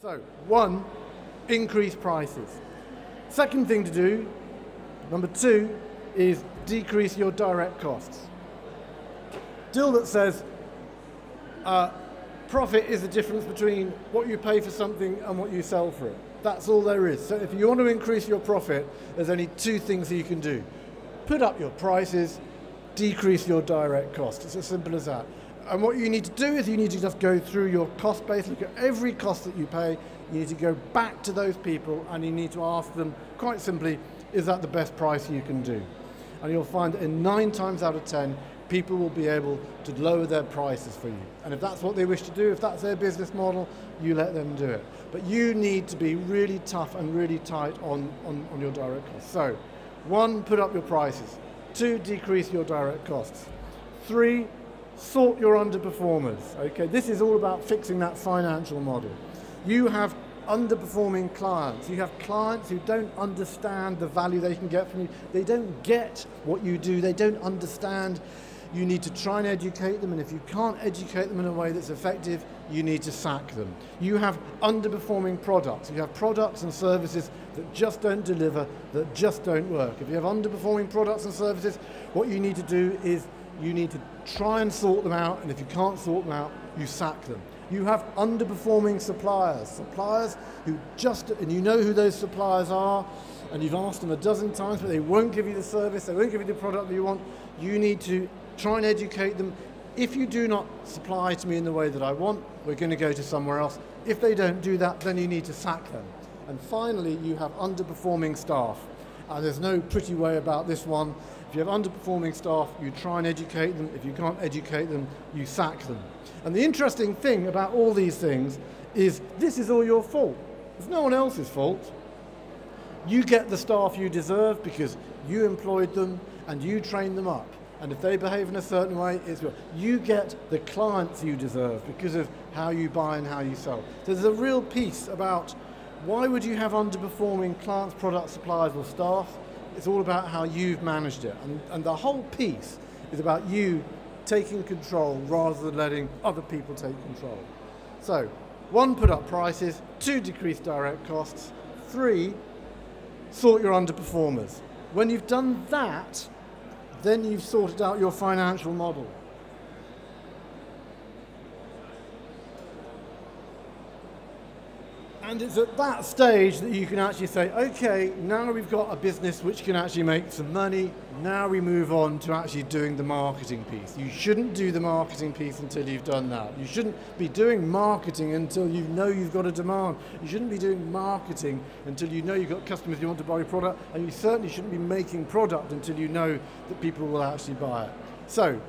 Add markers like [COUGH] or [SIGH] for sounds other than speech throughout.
So, one, increase prices. Second thing to do, number two, is decrease your direct costs. Deal that says uh, profit is the difference between what you pay for something and what you sell for it. That's all there is. So if you want to increase your profit, there's only two things that you can do. Put up your prices, decrease your direct costs. It's as simple as that. And what you need to do is you need to just go through your cost base, look at every cost that you pay. You need to go back to those people and you need to ask them, quite simply, is that the best price you can do? And you'll find that in nine times out of ten, people will be able to lower their prices for you. And if that's what they wish to do, if that's their business model, you let them do it. But you need to be really tough and really tight on, on, on your direct costs. So, one, put up your prices. Two, decrease your direct costs. Three, sort your underperformers. Okay, this is all about fixing that financial model. You have underperforming clients. You have clients who don't understand the value they can get from you. They don't get what you do. They don't understand you need to try and educate them, and if you can't educate them in a way that's effective, you need to sack them. You have underperforming products. You have products and services that just don't deliver, that just don't work. If you have underperforming products and services, what you need to do is you need to try and sort them out, and if you can't sort them out, you sack them. You have underperforming suppliers, suppliers who just, and you know who those suppliers are, and you've asked them a dozen times, but they won't give you the service, they won't give you the product that you want. You need to try and educate them. If you do not supply to me in the way that I want, we're going to go to somewhere else. If they don't do that, then you need to sack them. And finally, you have underperforming staff. And there's no pretty way about this one. If you have underperforming staff, you try and educate them. If you can't educate them, you sack them. And the interesting thing about all these things is this is all your fault. It's no one else's fault. You get the staff you deserve because you employed them and you trained them up and if they behave in a certain way, it's. You get the clients you deserve because of how you buy and how you sell. So there's a real piece about why would you have underperforming clients, products, suppliers, or staff? It's all about how you've managed it. And, and the whole piece is about you taking control rather than letting other people take control. So, one, put up prices, two, decrease direct costs, three, sort your underperformers. When you've done that, then you've sorted out your financial model. And it's at that stage that you can actually say, okay, now we've got a business which can actually make some money. Now we move on to actually doing the marketing piece. You shouldn't do the marketing piece until you've done that. You shouldn't be doing marketing until you know you've got a demand. You shouldn't be doing marketing until you know you've got customers who want to buy your product. And you certainly shouldn't be making product until you know that people will actually buy it. So,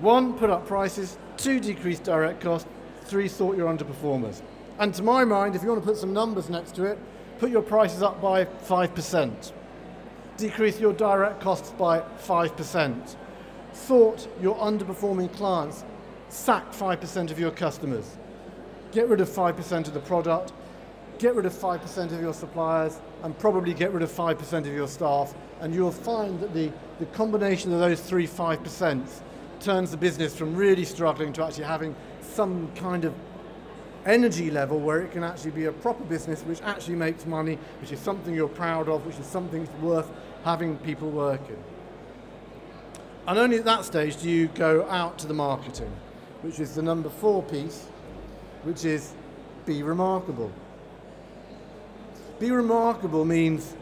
one, put up prices. Two, decrease direct cost. Three, sort your underperformers. And to my mind, if you want to put some numbers next to it, put your prices up by 5%. Decrease your direct costs by 5%. Sort your underperforming clients. Sack 5% of your customers. Get rid of 5% of the product. Get rid of 5% of your suppliers and probably get rid of 5% of your staff. And you'll find that the, the combination of those three 5% turns the business from really struggling to actually having some kind of energy level where it can actually be a proper business which actually makes money, which is something you're proud of, which is something that's worth having people working. And only at that stage do you go out to the marketing, which is the number four piece, which is be remarkable. Be remarkable means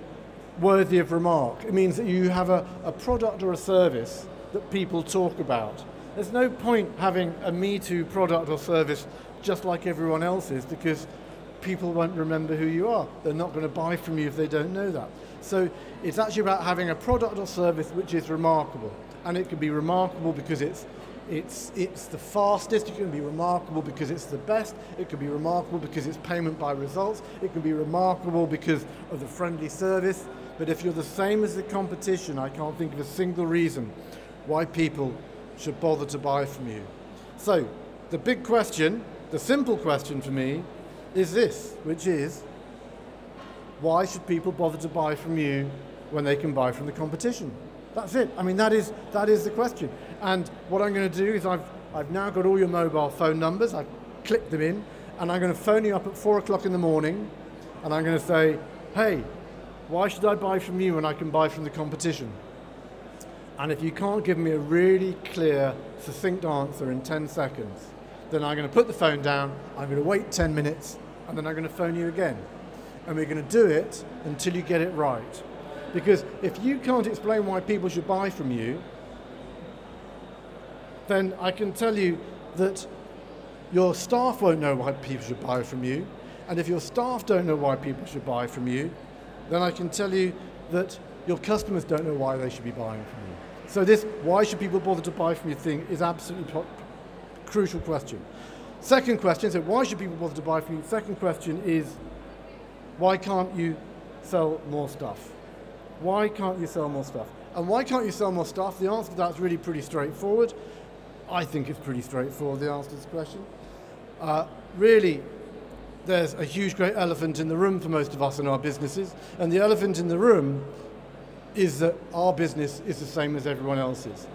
worthy of remark. It means that you have a, a product or a service that people talk about. There's no point having a Me Too product or service just like everyone else is because people won't remember who you are. They're not going to buy from you if they don't know that. So it's actually about having a product or service which is remarkable. And it can be remarkable because it's it's it's the fastest, it can be remarkable because it's the best, it can be remarkable because it's payment by results, it can be remarkable because of the friendly service. But if you're the same as the competition, I can't think of a single reason why people should bother to buy from you. So the big question the simple question for me is this, which is why should people bother to buy from you when they can buy from the competition? That's it. I mean, that is, that is the question. And what I'm going to do is I've, I've now got all your mobile phone numbers, I've clicked them in, and I'm going to phone you up at four o'clock in the morning, and I'm going to say, hey, why should I buy from you when I can buy from the competition? And if you can't give me a really clear, succinct answer in 10 seconds, then I'm going to put the phone down, I'm going to wait 10 minutes, and then I'm going to phone you again. And we're going to do it until you get it right. Because if you can't explain why people should buy from you, then I can tell you that your staff won't know why people should buy from you. And if your staff don't know why people should buy from you, then I can tell you that your customers don't know why they should be buying from you. So this why should people bother to buy from you thing is absolutely crucial question. Second question, so why should people bother to buy from you? Second question is why can't you sell more stuff? Why can't you sell more stuff? And why can't you sell more stuff? The answer to that is really pretty straightforward. I think it's pretty straightforward, the answer to this question. Uh, really, there's a huge, great elephant in the room for most of us in our businesses, and the elephant in the room is that our business is the same as everyone else's.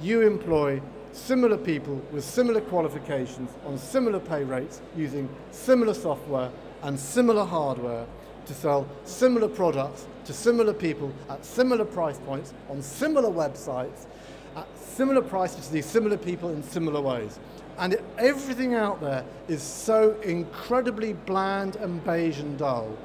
You employ similar people with similar qualifications on similar pay rates using similar software and similar hardware to sell similar products to similar people at similar price points on similar websites at similar prices to these similar people in similar ways. And it, everything out there is so incredibly bland and beige and dull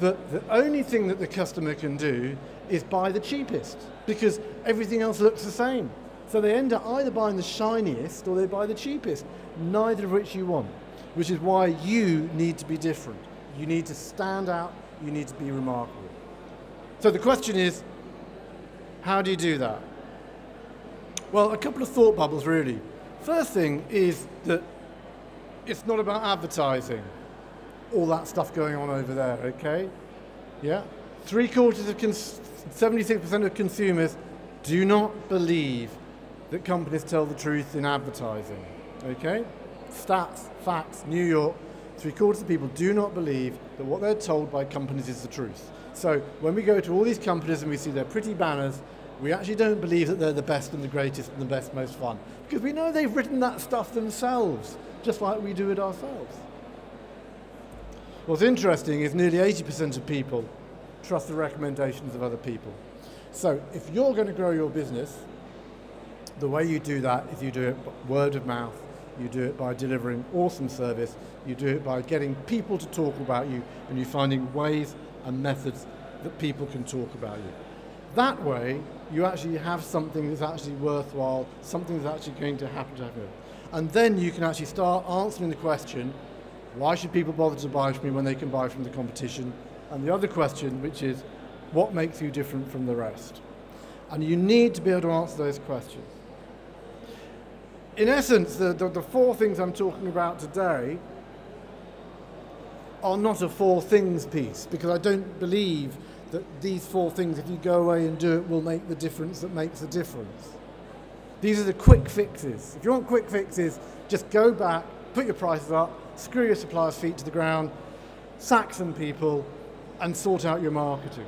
that the only thing that the customer can do is buy the cheapest because everything else looks the same. So they end up either buying the shiniest or they buy the cheapest, neither of which you want, which is why you need to be different. You need to stand out, you need to be remarkable. So the question is, how do you do that? Well, a couple of thought bubbles, really. First thing is that it's not about advertising, all that stuff going on over there, okay? Yeah? Three quarters of, 76% of consumers do not believe that companies tell the truth in advertising, okay? Stats, facts, New York, three quarters of people do not believe that what they're told by companies is the truth. So when we go to all these companies and we see their pretty banners we actually don't believe that they're the best and the greatest and the best, most fun. Because we know they've written that stuff themselves, just like we do it ourselves. What's interesting is nearly 80% of people trust the recommendations of other people. So if you're going to grow your business, the way you do that is you do it word of mouth, you do it by delivering awesome service, you do it by getting people to talk about you, and you finding ways and methods that people can talk about you. That way, you actually have something that's actually worthwhile, something that's actually going to happen to happen. And then you can actually start answering the question, why should people bother to buy from me when they can buy from the competition? And the other question, which is, what makes you different from the rest? And you need to be able to answer those questions. In essence, the, the, the four things I'm talking about today are not a four things piece, because I don't believe that these four things, if you go away and do it, will make the difference that makes the difference. These are the quick fixes. If you want quick fixes, just go back, put your prices up, screw your supplier's feet to the ground, sack some people, and sort out your marketing.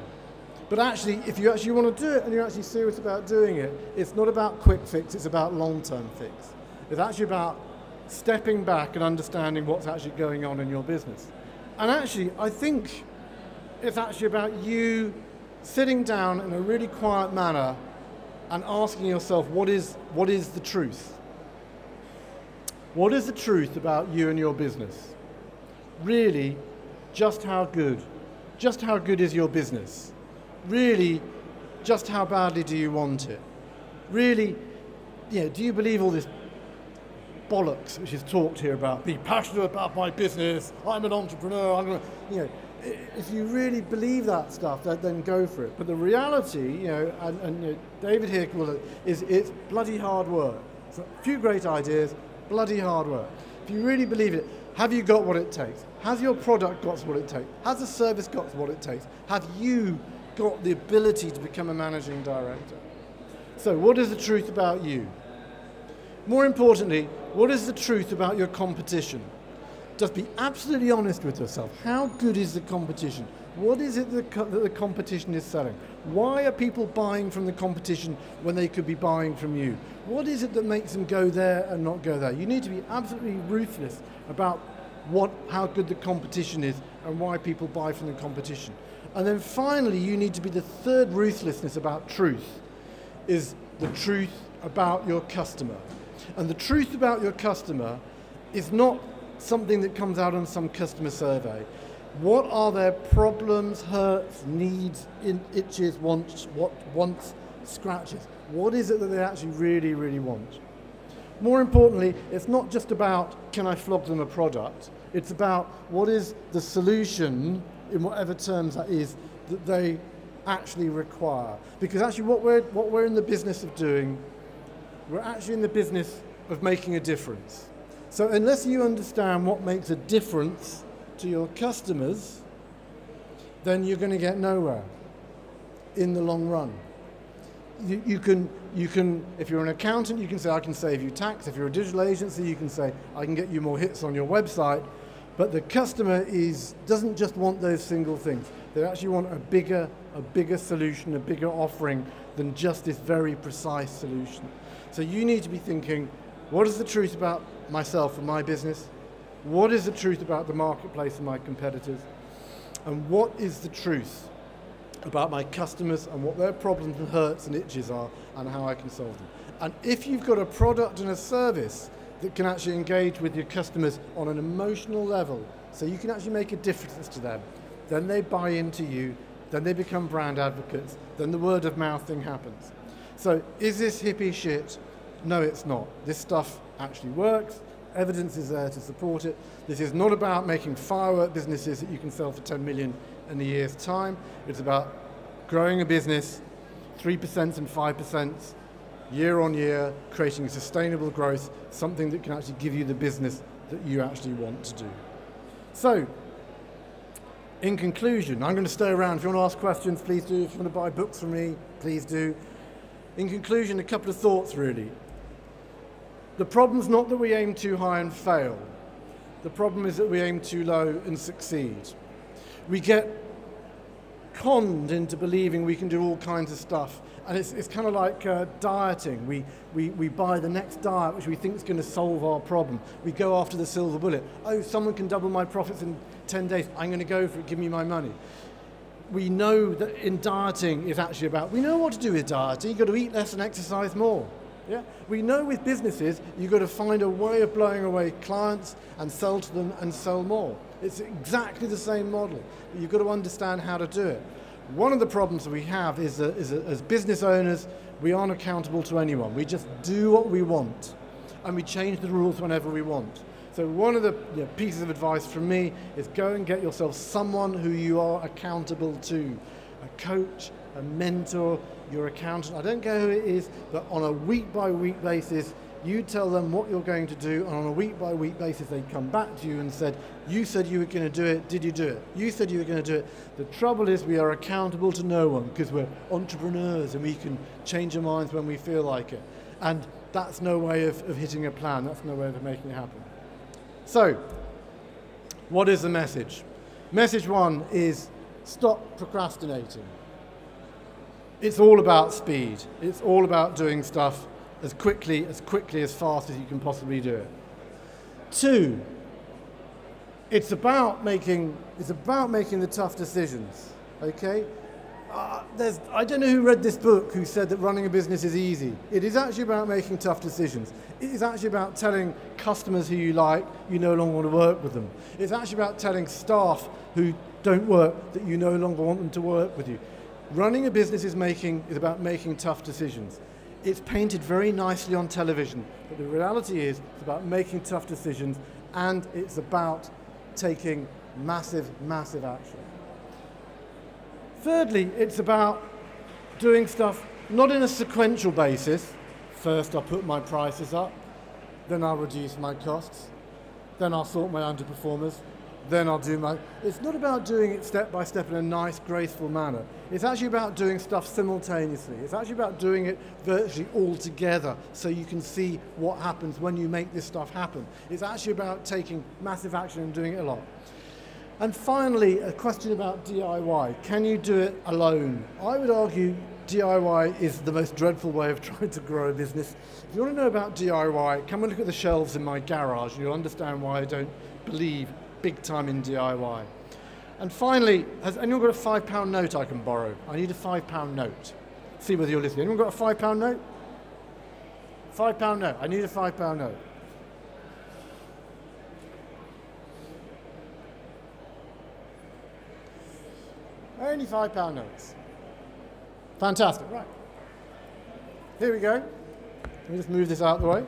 But actually, if you actually want to do it and you're actually serious about doing it, it's not about quick fix, it's about long-term fix. It's actually about stepping back and understanding what's actually going on in your business. And actually, I think it's actually about you sitting down in a really quiet manner and asking yourself, what is, what is the truth? What is the truth about you and your business? Really, just how good? Just how good is your business? Really, just how badly do you want it? Really, you know, do you believe all this bollocks which is talked here about? Be passionate about my business. I'm an entrepreneur. I'm gonna, you know, if you really believe that stuff, then go for it. But the reality, you know, and, and you know, David here called it, is it's bloody hard work. A few great ideas, bloody hard work. If you really believe it, have you got what it takes? Has your product got what it takes? Has the service got what it takes? Have you got the ability to become a managing director? So, what is the truth about you? More importantly, what is the truth about your competition? just be absolutely honest with yourself. How good is the competition? What is it that, the competition is selling? Why are people buying from the competition when they could be buying from you? What is it that makes them go there and not go there? You need to be absolutely ruthless about what, how good the competition is and why people buy from the competition. And then finally, you need to be the third ruthlessness about truth, is the truth about your customer. And the truth about your customer is not something that comes out on some customer survey. What are their problems, hurts, needs, itches, wants, what wants, scratches? What is it that they actually really, really want? More importantly, it's not just about can I flog them a product, it's about what is the solution, in whatever terms that is, that they actually require. Because actually, what we're, what we're in the business of doing, we're actually in the business of making a difference. So, unless you understand what makes a difference to your customers, then you're going to get nowhere in the long run. You, you, can, you can, if you're an accountant, you can say, I can save you tax. If you're a digital agency, you can say, I can get you more hits on your website. But the customer is, doesn't just want those single things. They actually want a bigger, a bigger solution, a bigger offering than just this very precise solution. So you need to be thinking, what is the truth about myself and my business? What is the truth about the marketplace and my competitors? And what is the truth about my customers and what their problems and hurts and itches are and how I can solve them? And if you've got a product and a service that can actually engage with your customers on an emotional level, so you can actually make a difference to them. Then they buy into you, then they become brand advocates, then the word of mouth thing happens. So is this hippie shit? No, it's not. This stuff actually works. Evidence is there to support it. This is not about making firework businesses that you can sell for 10 million in a year's time. It's about growing a business 3% and 5% year on year, creating sustainable growth, something that can actually give you the business that you actually want to do. So, in conclusion, I'm going to stay around. If you want to ask questions, please do. If you want to buy books from me, please do. In conclusion, a couple of thoughts really. The problem's not that we aim too high and fail. The problem is that we aim too low and succeed. We get conned into believing we can do all kinds of stuff and it's, it's kind of like uh, dieting. We, we, we buy the next diet which we think is going to solve our problem. We go after the silver bullet. Oh, someone can double my profits in 10 days. I'm going to go for it. Give me my money. We know that in dieting is actually about, we know what to do with dieting. You've got to eat less and exercise more. Yeah? We know with businesses, you've got to find a way of blowing away clients and sell to them and sell more. It's exactly the same model. But you've got to understand how to do it. One of the problems that we have is, that, is that as business owners, we aren't accountable to anyone. We just do what we want, and we change the rules whenever we want. So one of the you know, pieces of advice from me is go and get yourself someone who you are accountable to, a coach, a mentor, your accountant. I don't care who it is, but on a week by week basis, you tell them what you're going to do, and on a week by week basis, they come back to you and said, You said you were going to do it, did you do it? You said you were going to do it. The trouble is, we are accountable to no one because we're entrepreneurs and we can change our minds when we feel like it. And that's no way of, of hitting a plan, that's no way of making it happen. So, what is the message? Message one is stop procrastinating. It's all about speed, it's all about doing stuff as quickly, as quickly, as fast as you can possibly do it. Two, it's about making, it's about making the tough decisions, okay? Uh, there's, I don't know who read this book who said that running a business is easy. It is actually about making tough decisions. It is actually about telling customers who you like you no longer want to work with them. It's actually about telling staff who don't work that you no longer want them to work with you. Running a business is, making, is about making tough decisions it's painted very nicely on television, but the reality is it's about making tough decisions and it's about taking massive, massive action. Thirdly, it's about doing stuff not in a sequential basis. First, I'll put my prices up, then I'll reduce my costs, then I'll sort my underperformers, then I'll do my. It's not about doing it step by step in a nice, graceful manner. It's actually about doing stuff simultaneously. It's actually about doing it virtually all together so you can see what happens when you make this stuff happen. It's actually about taking massive action and doing it a lot. And finally, a question about DIY. Can you do it alone? I would argue DIY is the most dreadful way of [LAUGHS] trying to grow a business. If you want to know about DIY, come and look at the shelves in my garage you'll understand why I don't believe big time in DIY. And finally, has anyone got a five pound note I can borrow? I need a five pound note. See whether you're listening. Anyone got a five pound note? Five pound note. I need a five pound note. Only five pound notes. Fantastic, right. Here we go. Let me just move this out of the way.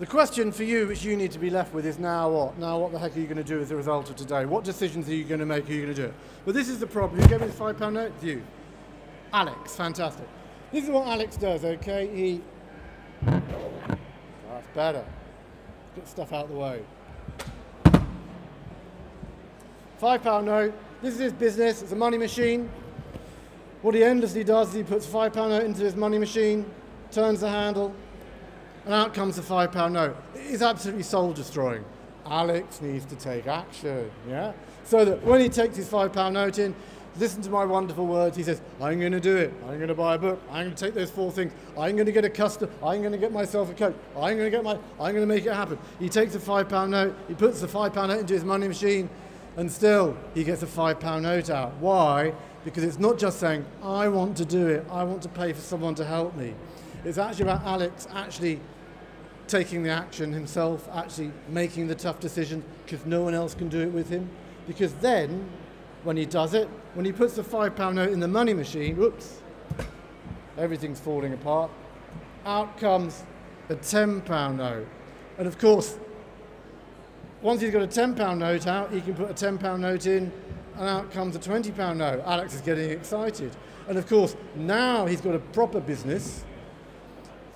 The question for you, which you need to be left with, is now what? Now what the heck are you going to do as a result of today? What decisions are you going to make? Are you going to do it? But this is the problem. Who gave me the five pound note? You. Alex, fantastic. This is what Alex does, okay? He. That's better. Get stuff out of the way. Five pound note. This is his business. It's a money machine. What he endlessly does is he puts five pound note into his money machine, turns the handle, and out comes a five pound note. It's absolutely soul destroying. Alex needs to take action, yeah? So that when he takes his five pound note in, listen to my wonderful words. He says, I'm going to do it. I'm going to buy a book. I'm going to take those four things. I'm going to get a custom. I'm going to get myself a coat. I'm going to get my, I'm going to make it happen. He takes a five pound note. He puts the five pound note into his money machine and still he gets a five pound note out. Why? Because it's not just saying, I want to do it, I want to pay for someone to help me. It's actually about Alex actually taking the action himself, actually making the tough decision because no one else can do it with him. Because then, when he does it, when he puts the five pound note in the money machine, whoops, everything's falling apart. Out comes a 10 pound note. And of course, once he's got a £10 note out, he can put a £10 note in, and out comes a £20 note. Alex is getting excited. And of course, now he's got a proper business,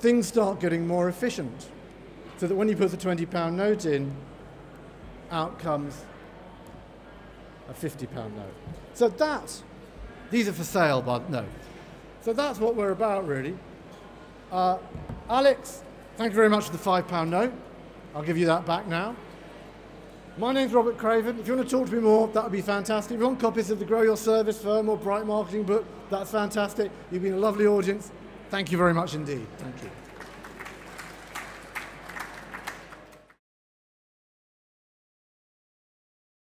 things start getting more efficient. So that when he puts a £20 note in, out comes a £50 note. So that's, these are for sale, but no. So that's what we're about, really. Uh, Alex, thank you very much for the £5 note. I'll give you that back now. My name's Robert Craven. If you want to talk to me more, that would be fantastic. If you want copies of the Grow Your Service Firm or Bright Marketing book, that's fantastic. You've been a lovely audience. Thank you very much indeed. Thank you.